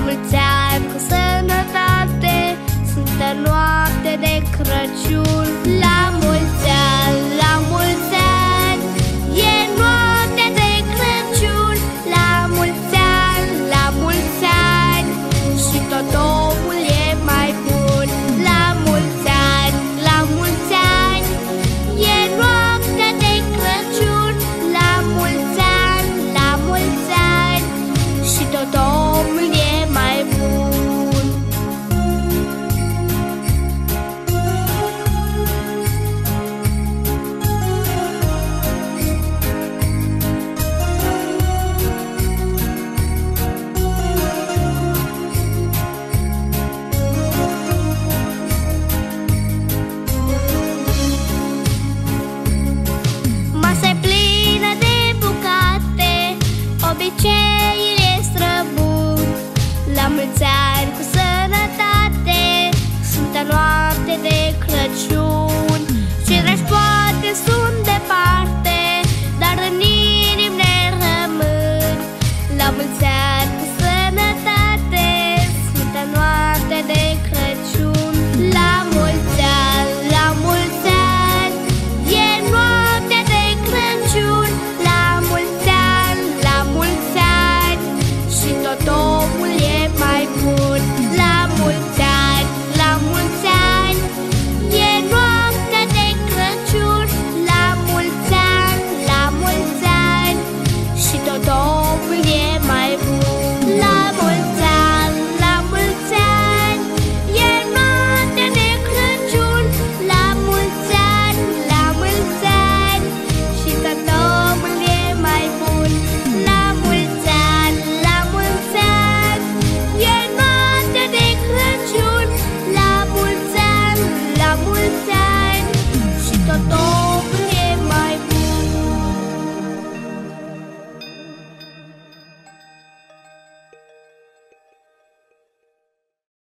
mulți ani cu sănătate Sunt noapte de Crăciun. La mulți ani La mulți